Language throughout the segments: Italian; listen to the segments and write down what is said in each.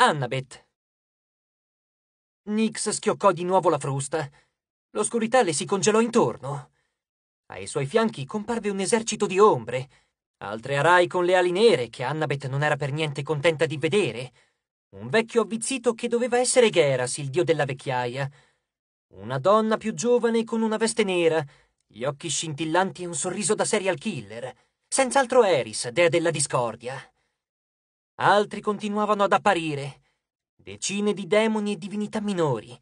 Annabeth. Nix schioccò di nuovo la frusta. L'oscurità le si congelò intorno. Ai suoi fianchi comparve un esercito di ombre, altre arai con le ali nere che Annabeth non era per niente contenta di vedere, un vecchio avvizzito che doveva essere Geras, il dio della vecchiaia, una donna più giovane con una veste nera, gli occhi scintillanti e un sorriso da serial killer, senz'altro Eris, dea della discordia. Altri continuavano ad apparire, decine di demoni e divinità minori,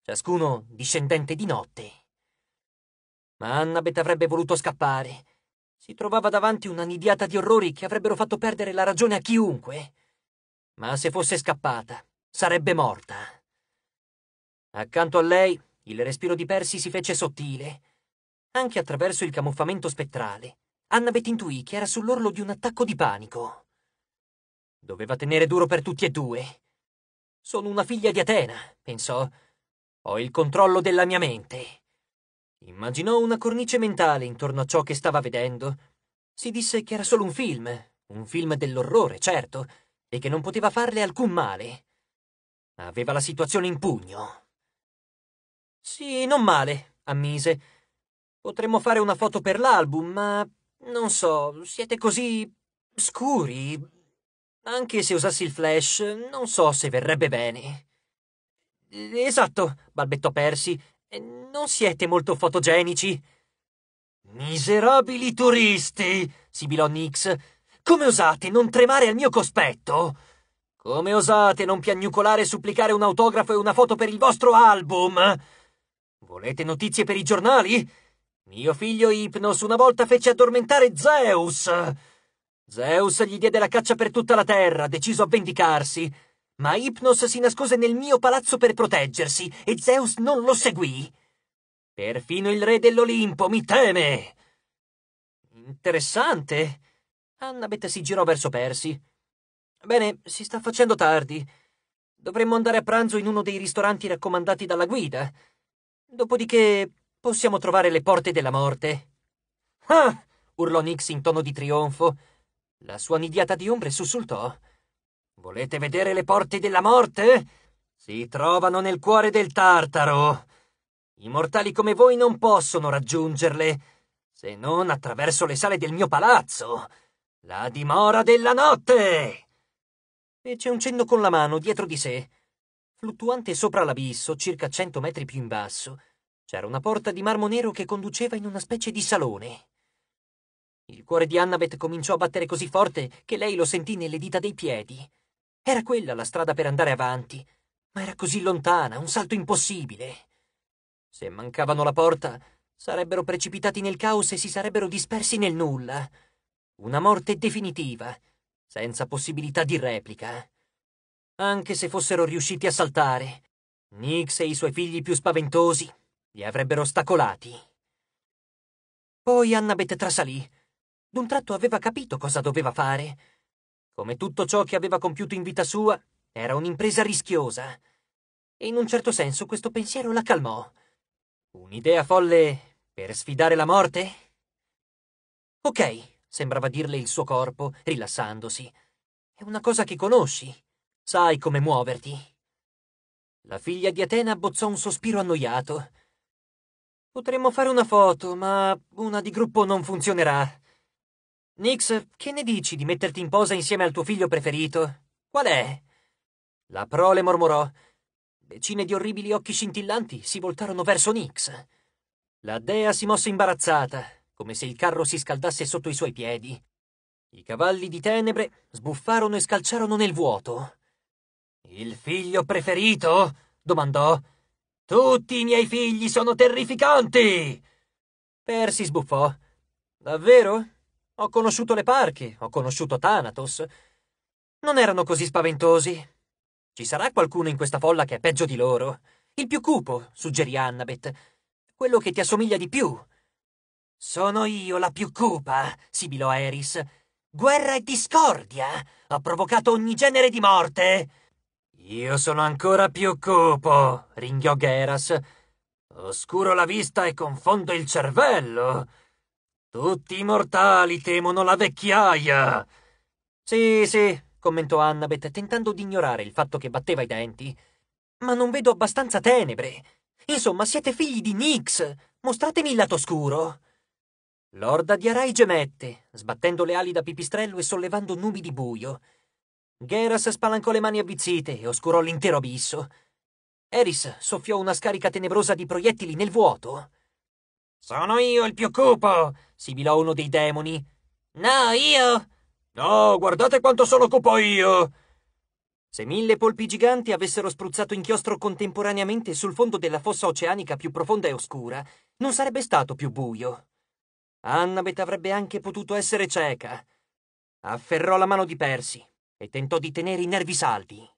ciascuno discendente di notte. Ma Annabeth avrebbe voluto scappare. Si trovava davanti una nidiata di orrori che avrebbero fatto perdere la ragione a chiunque. Ma se fosse scappata, sarebbe morta. Accanto a lei, il respiro di Percy si fece sottile. Anche attraverso il camuffamento spettrale, Annabeth intuì che era sull'orlo di un attacco di panico. Doveva tenere duro per tutti e due. Sono una figlia di Atena, pensò. Ho il controllo della mia mente. Immaginò una cornice mentale intorno a ciò che stava vedendo. Si disse che era solo un film, un film dell'orrore, certo, e che non poteva farle alcun male. Aveva la situazione in pugno. Sì, non male, ammise. Potremmo fare una foto per l'album, ma non so, siete così scuri. Anche se usassi il flash, non so se verrebbe bene. Esatto, balbettò Percy, non siete molto fotogenici. Miserabili turisti, sibilò Nix. Come osate non tremare al mio cospetto? Come osate non piagnucolare e supplicare un autografo e una foto per il vostro album? Volete notizie per i giornali? Mio figlio Hypnos una volta fece addormentare Zeus. Zeus gli diede la caccia per tutta la terra, deciso a vendicarsi. Ma Hypnos si nascose nel mio palazzo per proteggersi e Zeus non lo seguì. Perfino il re dell'Olimpo mi teme. Interessante. Annabeth si girò verso Percy. Bene, si sta facendo tardi. Dovremmo andare a pranzo in uno dei ristoranti raccomandati dalla guida. Dopodiché possiamo trovare le porte della morte. Ah! urlò Nix in tono di trionfo. La sua nidiata di ombre sussultò. Volete vedere le porte della morte? Si trovano nel cuore del Tartaro. I mortali come voi non possono raggiungerle, se non attraverso le sale del mio palazzo, la dimora della notte. Fece un cenno con la mano dietro di sé. Fluttuante sopra l'abisso, circa cento metri più in basso, c'era una porta di marmo nero che conduceva in una specie di salone. Il cuore di Annabeth cominciò a battere così forte che lei lo sentì nelle dita dei piedi. Era quella la strada per andare avanti, ma era così lontana, un salto impossibile. Se mancavano la porta, sarebbero precipitati nel caos e si sarebbero dispersi nel nulla. Una morte definitiva, senza possibilità di replica. Anche se fossero riusciti a saltare, Nix e i suoi figli più spaventosi li avrebbero ostacolati. Poi Annabeth trasalì. D'un tratto aveva capito cosa doveva fare. Come tutto ciò che aveva compiuto in vita sua, era un'impresa rischiosa. E in un certo senso questo pensiero la calmò. Un'idea folle per sfidare la morte? Ok, sembrava dirle il suo corpo, rilassandosi. È una cosa che conosci. Sai come muoverti. La figlia di Atena abbozzò un sospiro annoiato. Potremmo fare una foto, ma una di gruppo non funzionerà. Nix, che ne dici di metterti in posa insieme al tuo figlio preferito? Qual è? La prole mormorò. Decine di orribili occhi scintillanti si voltarono verso Nix. La dea si mosse imbarazzata, come se il carro si scaldasse sotto i suoi piedi. I cavalli di tenebre sbuffarono e scalciarono nel vuoto. Il figlio preferito? domandò. Tutti i miei figli sono terrificanti! Percy sbuffò. Davvero? Ho conosciuto le parche, ho conosciuto Thanatos. Non erano così spaventosi. Ci sarà qualcuno in questa folla che è peggio di loro. Il più cupo, suggerì Annabeth. Quello che ti assomiglia di più. Sono io la più cupa, sibilò Eris. Guerra e discordia. Ho provocato ogni genere di morte. Io sono ancora più cupo, ringhiò Geras. Oscuro la vista e confondo il cervello. Tutti i mortali temono la vecchiaia. Sì, sì, commentò Annabeth, tentando di ignorare il fatto che batteva i denti. Ma non vedo abbastanza tenebre. Insomma, siete figli di Nix. Mostratemi il lato scuro. Lorda di Arai gemette, sbattendo le ali da pipistrello e sollevando nubi di buio. Geras spalancò le mani avvizzite e oscurò l'intero abisso. Eris soffiò una scarica tenebrosa di proiettili nel vuoto. Sono io il più cupo, sibilò uno dei demoni. No, io. No, guardate quanto sono cupo io. Se mille polpi giganti avessero spruzzato inchiostro contemporaneamente sul fondo della fossa oceanica più profonda e oscura, non sarebbe stato più buio. Annabeth avrebbe anche potuto essere cieca. Afferrò la mano di Percy e tentò di tenere i nervi saldi.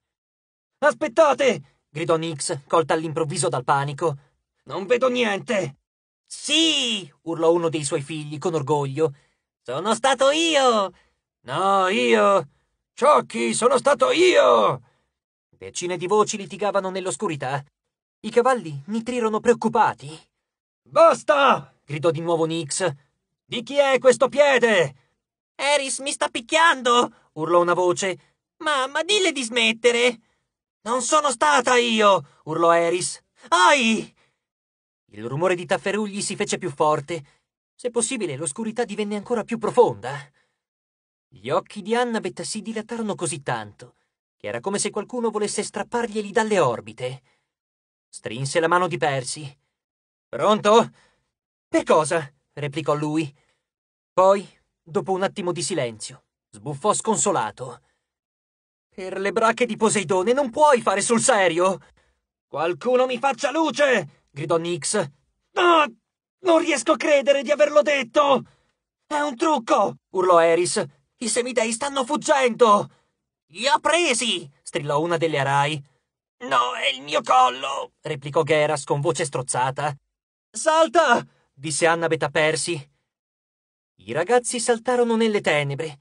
Aspettate! gridò Nix, colta all'improvviso dal panico. Non vedo niente! Sì! urlò uno dei suoi figli con orgoglio. Sono stato io! No, io! Ciocchi, sono stato io! Decine di voci litigavano nell'oscurità. I cavalli nitrirono preoccupati. Basta! gridò di nuovo Nix. Di chi è questo piede? Eris mi sta picchiando! urlò una voce. Ma, ma dille di smettere! Non sono stata io! urlò Eris. Ai! Il rumore di tafferugli si fece più forte. Se possibile, l'oscurità divenne ancora più profonda. Gli occhi di Annabeth si dilatarono così tanto che era come se qualcuno volesse strapparglieli dalle orbite. Strinse la mano di Percy. Pronto? Per cosa? replicò lui. Poi, dopo un attimo di silenzio, sbuffò sconsolato. Per le bracche di Poseidone non puoi fare sul serio! Qualcuno mi faccia luce! Gridò Nix. No! Non riesco a credere di averlo detto! È un trucco! urlò Eris. I semidei stanno fuggendo! Li ho presi! strillò una delle arai. No, è il mio collo! replicò Geras con voce strozzata. Salta! disse Annabeth a Percy. I ragazzi saltarono nelle tenebre,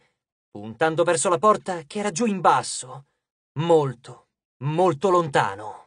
puntando verso la porta che era giù in basso, molto, molto lontano.